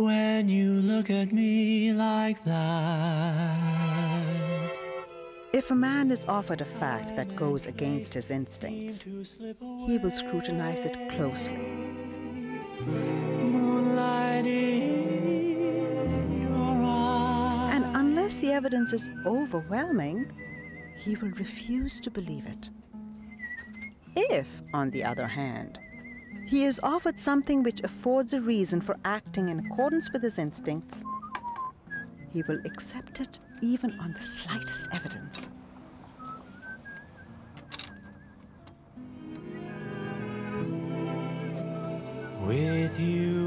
When you look at me like that. If a man is offered a fact that goes against his instincts, he will scrutinize it closely. Moonlight in your eyes. And unless the evidence is overwhelming, he will refuse to believe it. If, on the other hand, he is offered something which affords a reason for acting in accordance with his instincts, he will accept it even on the slightest evidence. With you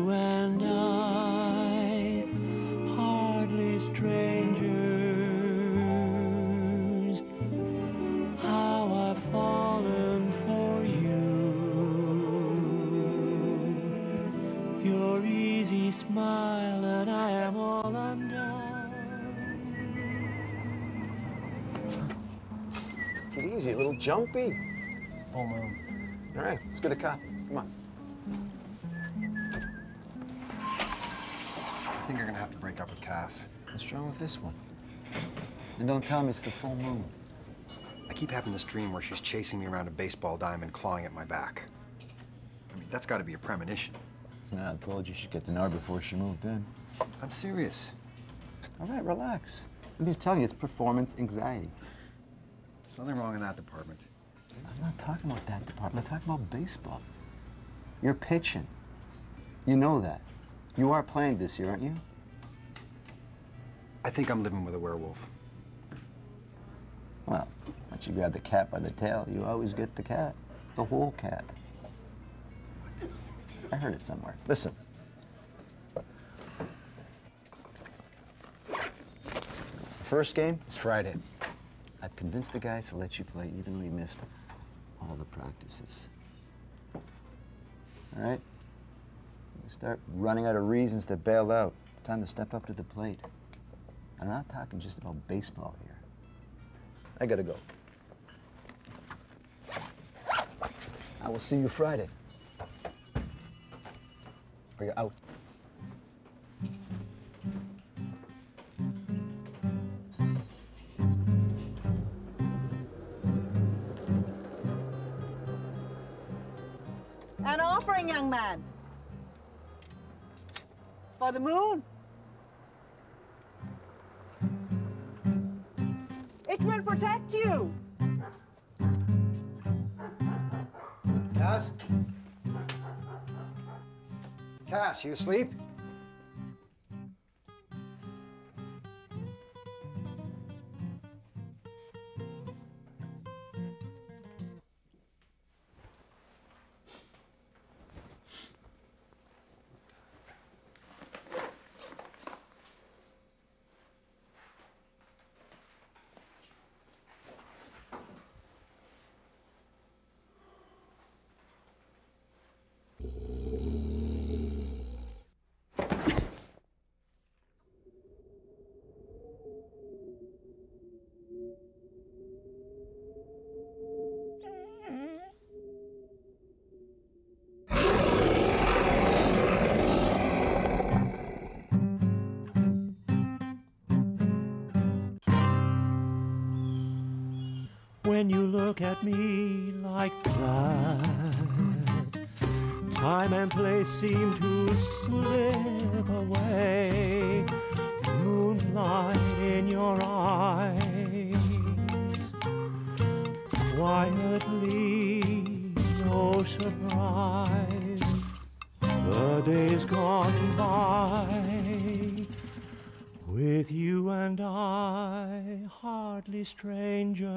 Your easy smile, and I am all undone. Get easy, a little jumpy. Full moon. All right, let's get a coffee. Come on. I think you're gonna have to break up with Cass. What's wrong with this one? And don't tell me it's the full moon. I keep having this dream where she's chasing me around a baseball diamond, clawing at my back. I mean, that's gotta be a premonition. I told you she'd get to know her before she moved in. I'm serious. All right, relax. I'm just telling you, it's performance anxiety. There's nothing wrong in that department. I'm not talking about that department. I'm talking about baseball. You're pitching. You know that. You are playing this year, aren't you? I think I'm living with a werewolf. Well, once you grab the cat by the tail, you always get the cat. The whole cat. I heard it somewhere. Listen. First game is Friday. I've convinced the guys to let you play even though you missed all the practices. All right? You start running out of reasons to bail out. Time to step up to the plate. I'm not talking just about baseball here. I gotta go. I will see you Friday. Or you're out. An offering, young man. For the moon. It will protect you. Cass? Cass, you asleep? When you look at me like that, time and place seem to slip away. Moonlight in your eyes, quietly, no surprise. The days gone by. With you hardly strangers.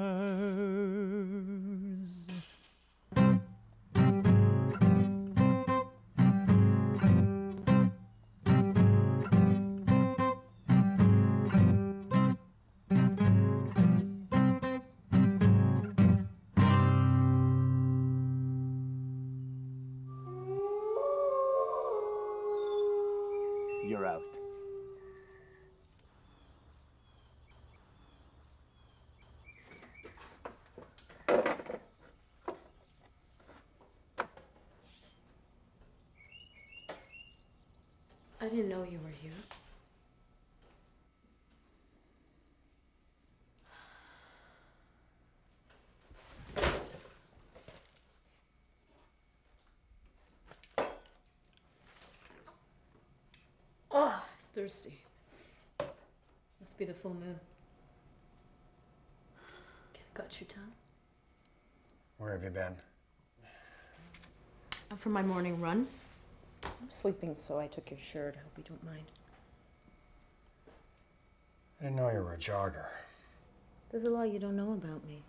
You're out. I didn't know you were here. Oh, it's thirsty. Must be the full moon. Okay, got your tongue? Where have you been? Out for my morning run. I'm sleeping, so I took your shirt. I hope you don't mind. I didn't know you were a jogger. There's a lot you don't know about me.